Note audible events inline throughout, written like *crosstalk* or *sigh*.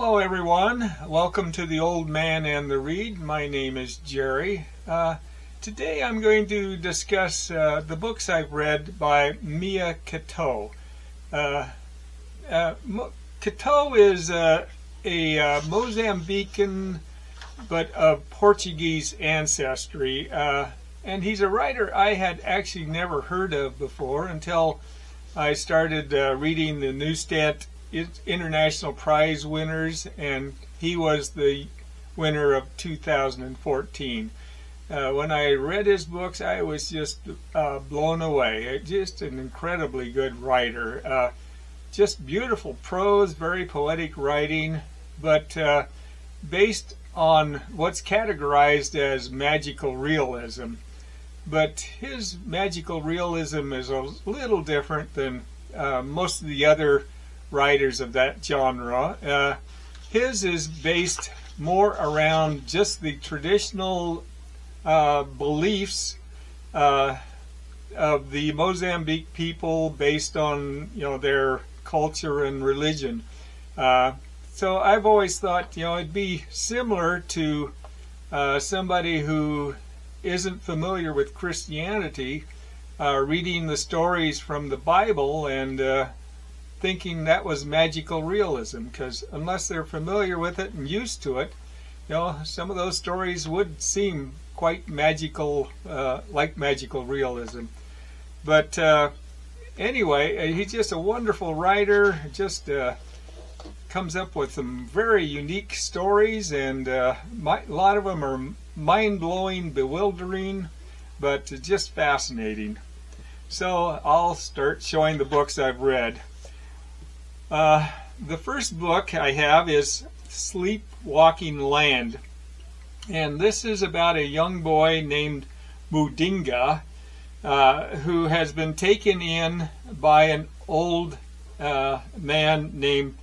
Hello everyone, welcome to the Old Man and the Read. My name is Jerry. Uh, today I'm going to discuss uh, the books I've read by Mia Couto. Uh, uh is uh, a uh, Mozambican but of Portuguese ancestry and he's a writer I had actually never heard of before until I started reading the Neustadt international prize winners, and he was the winner of 2014. Uh, when I read his books, I was just uh, blown away. Just an incredibly good writer. Uh, just beautiful prose, very poetic writing, but uh, based on what's categorized as magical realism. But his magical realism is a little different than uh, most of the other writers of that genre. Uh, his is based more around just the traditional uh, beliefs uh, of the Mozambique people based on you know their culture and religion. Uh, so I've always thought you know it'd be similar to uh, somebody who isn't familiar with Christianity, uh, reading the stories from the Bible and thinking that was magical realism because unless they're familiar with it and used to it, you know, some of those stories would seem quite magical, uh, like magical realism. But uh, anyway, uh, he's just a wonderful writer. Just uh, comes up with some very unique stories, and uh, a lot of them are mind-blowing, bewildering, but just fascinating. So I'll start showing the books I've read. Uh, the first book I have is Sleepwalking Land. And this is about a young boy named Muidinga uh, who has been taken in by an old uh, man named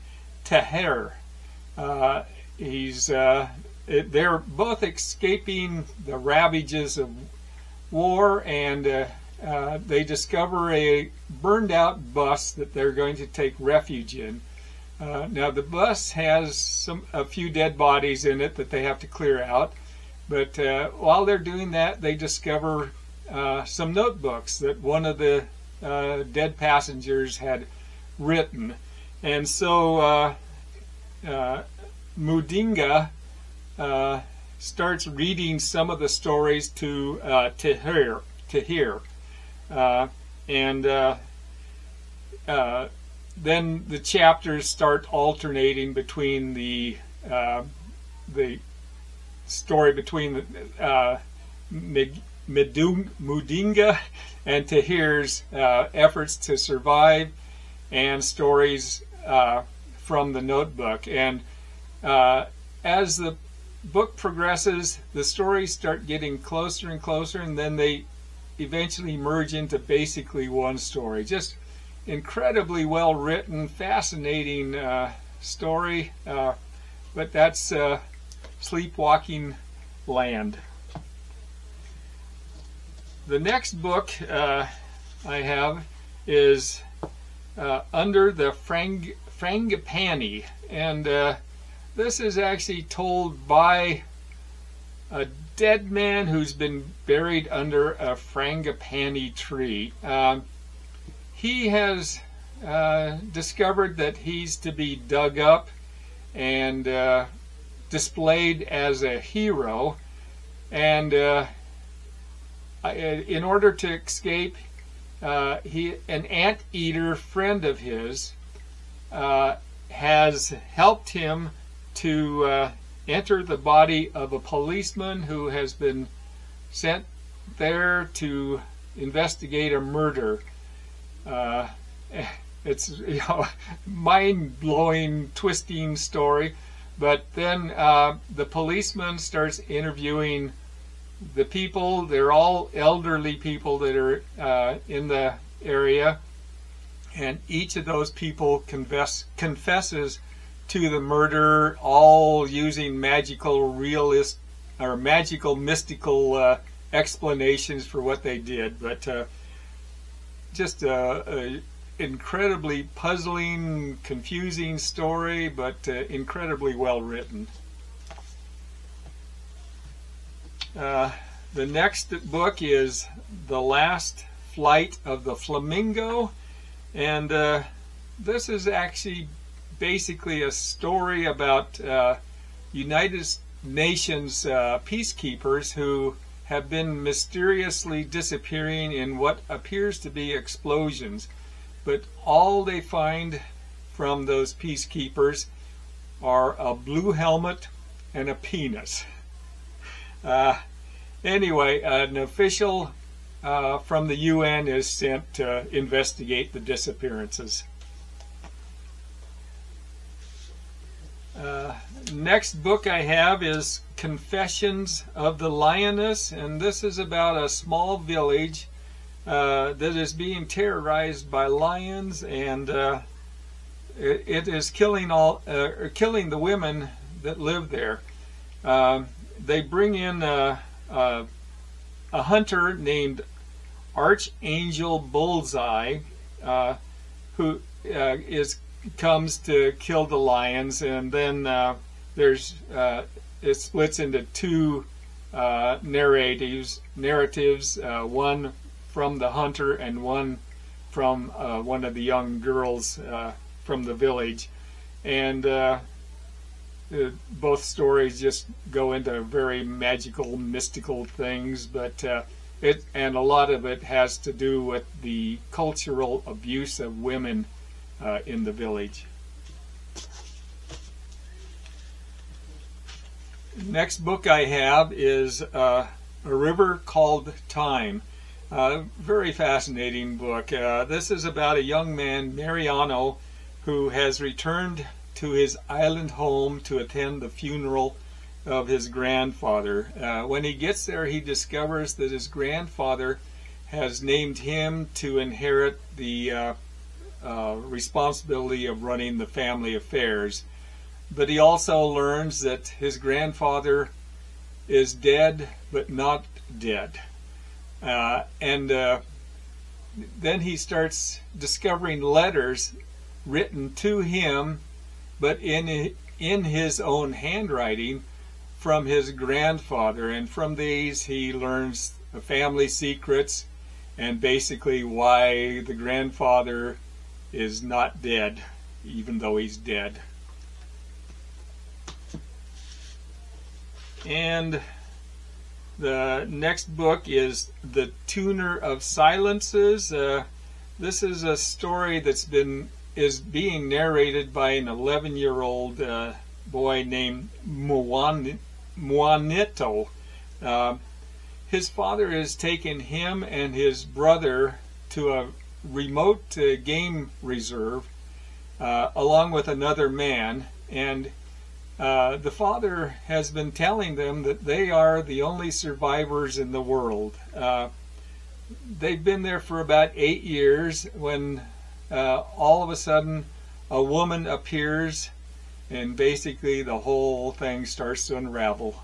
Tuahir. Uh, he's uh, they're both escaping the ravages of war and uh, they discover a burned out bus that they're going to take refuge in. Uh, now the bus has some a few dead bodies in it that they have to clear out, but uh, while they're doing that, they discover uh, some notebooks that one of the uh, dead passengers had written, and so Muidinga starts reading some of the stories to to hear to hear. Uh, and uh, uh, then the chapters start alternating between the the story between uh, Muidinga and Tuahir's uh, efforts to survive and stories uh, from the notebook. And uh, as the book progresses, the stories start getting closer and closer, and then they eventually merge into basically one story. Just incredibly well written, fascinating uh, story, uh, but that's uh, Sleepwalking Land. The next book uh, I have is uh, Under the Frang Frangipani, and uh, this is actually told by a dead man who's been buried under a frangipani tree. Um, he has uh, discovered that he's to be dug up and uh, displayed as a hero. And uh, in order to escape, uh, he an anteater friend of his uh, has helped him to uh, enter the body of a policeman who has been sent there to investigate a murder. Uh, it's *laughs* you know mind-blowing, twisting story. But then uh, the policeman starts interviewing the people. They're all elderly people that are uh, in the area, and each of those people confess confesses to the murder, all using magical realist or magical mystical uh, explanations for what they did. But uh, just a, a, incredibly puzzling, confusing story, but uh, incredibly well written. Uh, the next book is The Last Flight of the Flamingo, and uh, this is actually basically a story about uh, United Nations uh, peacekeepers who have been mysteriously disappearing in what appears to be explosions. But all they find from those peacekeepers are a blue helmet and a penis. Uh, anyway, an official uh, from the UN is sent to investigate the disappearances. Uh, next book I have is Confessions of the Lioness, and this is about a small village uh, that is being terrorized by lions, and uh, it, it is killing all, uh, killing the women that live there. Um, they bring in a, a, a, hunter named Archangel Bullseye, uh, who uh, is comes to kill the lions, and then uh, there's uh, it splits into two uh, narratives. Narratives, uh, one from the hunter and one from uh, one of the young girls uh, from the village, and both stories just go into very magical, mystical things, but. It, and a lot of it has to do with the cultural abuse of women uh, in the village. Next book I have is uh, A River Called Time. Uh, very fascinating book. Uh, this is about a young man, Mariano, who has returned to his island home to attend the funeral of his grandfather. Uh, when he gets there, he discovers that his grandfather has named him to inherit the uh, uh, responsibility of running the family affairs. But he also learns that his grandfather is dead, but not dead. Uh, and uh, then he starts discovering letters written to him, but in in his own handwriting from his grandfather. And from these, he learns the family secrets and basically why the grandfather is not dead, even though he's dead. And the next book is The Tuner of Silences. Uh, this is a story that's been is being narrated by an 11-year-old uh, boy named Muan. Uh, his father has taken him and his brother to a remote uh, game reserve uh, along with another man, and uh, the father has been telling them that they are the only survivors in the world. Uh, they've been there for about eight years when uh, all of a sudden a woman appears and basically the whole thing starts to unravel.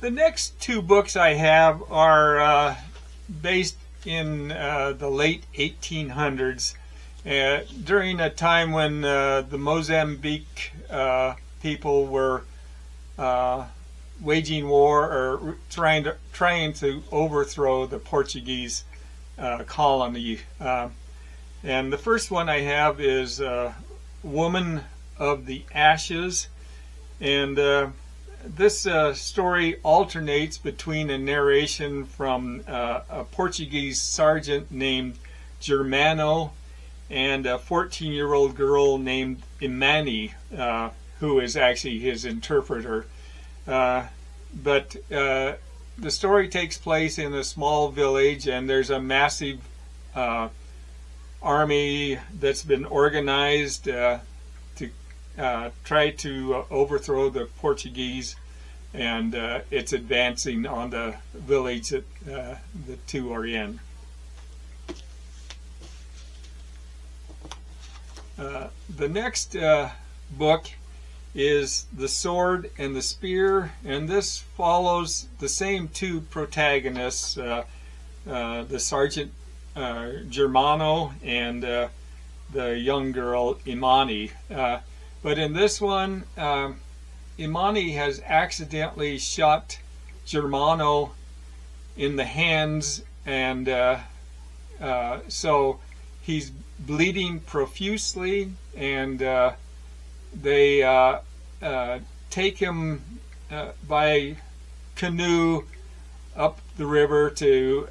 The next two books I have are uh, based in uh, the late 1800s, uh, during a time when uh, the Mozambique uh, people were uh, waging war or trying to trying to overthrow the Portuguese colony. and the first one I have is "Woman of the Ashes," and this uh, story alternates between a narration from uh, a Portuguese sergeant named Germano and a 14 year old girl named Imani, uh, who is actually his interpreter. Uh, but uh, the story takes place in a small village, and there's a massive uh, army that's been organized uh, try to uh, overthrow the Portuguese, and uh, it's advancing on the village that the two are in. The next book is The Sword and the Spear, and this follows the same two protagonists, uh, uh, the Sergeant uh, Germano and the young girl Imani. Uh, but in this one, um, Imani has accidentally shot Germano in the hands, and uh, so he's bleeding profusely, and they uh, uh, take him uh, by canoe up the river to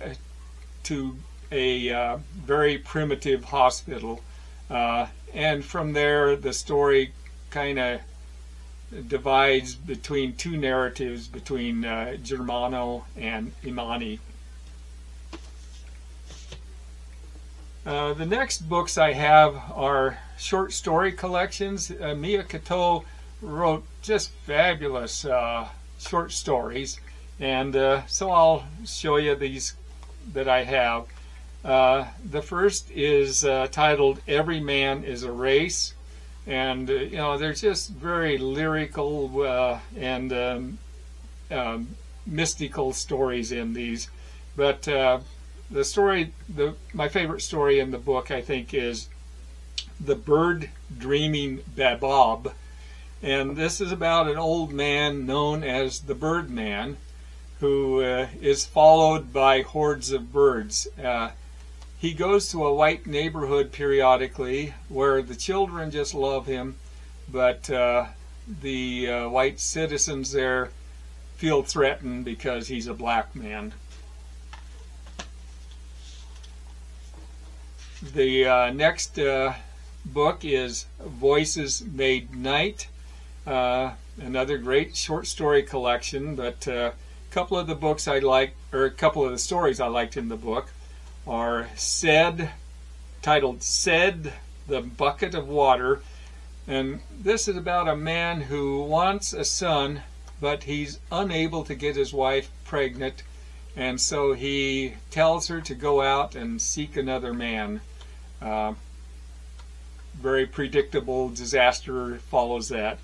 to a uh, very primitive hospital, uh, and from there the story kind of divides between two narratives between uh, Germano and Imani. Uh, the next books I have are short story collections. Uh, Mia Couto wrote just fabulous uh, short stories, and uh, so I'll show you these that I have. Uh, the first is titled "Every Man Is a Race," and you know they're just very lyrical and um, um, mystical stories in these, but the story, the my favorite story in the book, I think, is the bird dreaming Baobab, and this is about an old man known as the Birdman, who uh, is followed by hordes of birds. He goes to a white neighborhood periodically where the children just love him, but uh, the uh, white citizens there feel threatened because he's a black man. The uh, next uh, book is Voices Made Night, uh, another great short story collection. But a uh, couple of the books I like, or a couple of the stories I liked in the book, are Said, titled Said, the Bucket of Water. And this is about a man who wants a son, but he's unable to get his wife pregnant. And so he tells her to go out and seek another man. Uh, very predictable disaster follows that.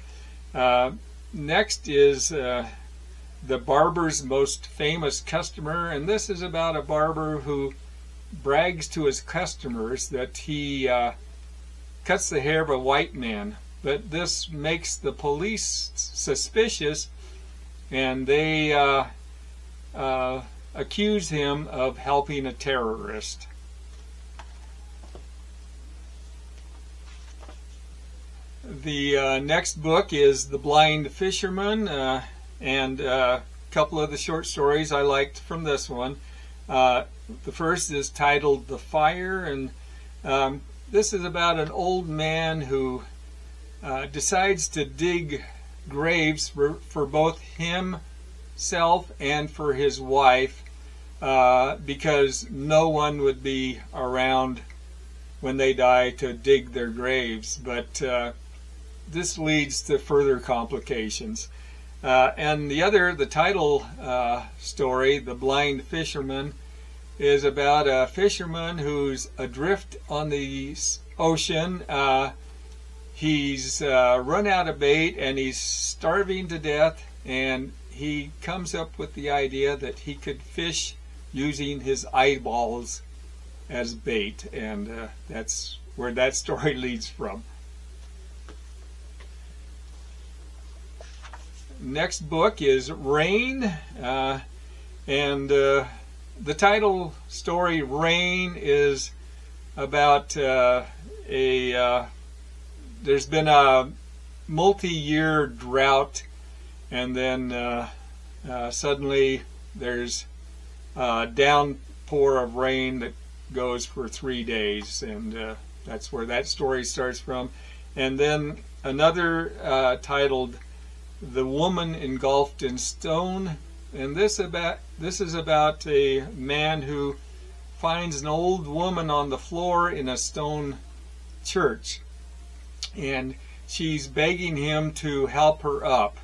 Uh, next is uh, the barber's most famous customer, and this is about a barber who brags to his customers that he uh, cuts the hair of a white man. But this makes the police suspicious, and they uh, uh, accuse him of helping a terrorist. The uh, next book is The Blind Fisherman, uh, and uh, a couple of the short stories I liked from this one. Uh, the first is titled The Fire, and um, this is about an old man who uh, decides to dig graves for, for both himself and for his wife uh, because no one would be around when they die to dig their graves. But this leads to further complications. Uh, and the other, the title uh, story, The Blind Fisherman, is about a fisherman who's adrift on the ocean. Uh, he's uh, run out of bait and he's starving to death, and he comes up with the idea that he could fish using his eyeballs as bait, and uh, that's where that *laughs* story leads from. next book is Rain, uh, and uh, the title story Rain is about uh, a uh, there's been a multi-year drought, and then uh, uh, suddenly there's a downpour of rain that goes for three days, and that's where that story starts from. And then another titled the woman engulfed in stone and this about this is about a man who finds an old woman on the floor in a stone church. And she's begging him to help her up.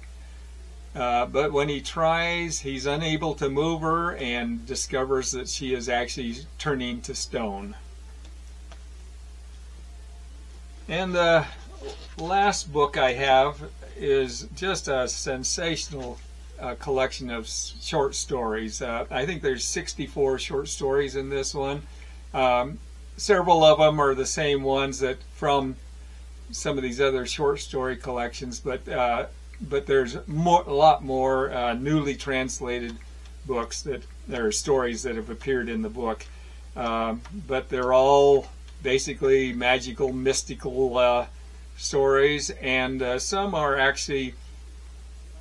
Uh, but when he tries he's unable to move her and discovers that she is actually turning to stone. And the last book I have is just a sensational uh, collection of short stories. Uh, I think there's 64 short stories in this one. Um, several of them are the same ones that from some of these other short story collections, but uh, but there's more, a lot more uh, newly translated books that there are stories that have appeared in the book, um, but they're all basically magical, mystical uh, stories, and uh, some are actually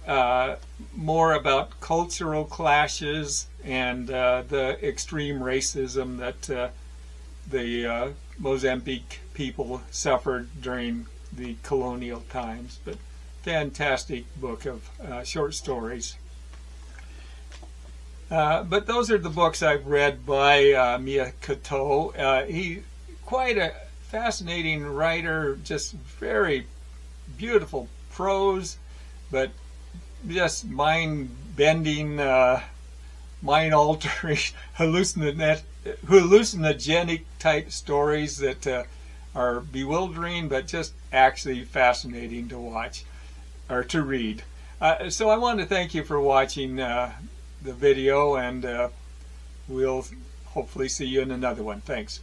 uh, more about cultural clashes and uh, the extreme racism that uh, the uh, Mozambique people suffered during the colonial times. But fantastic book of uh, short stories. But those are the books I've read by Mia. Uh, he quite a fascinating writer, just very beautiful prose, but just mind-bending, uh, mind-altering, *laughs* hallucinogenic type stories that uh, are bewildering, but just actually fascinating to watch or to read. Uh, so I want to thank you for watching uh, the video, and uh, we'll hopefully see you in another one. Thanks.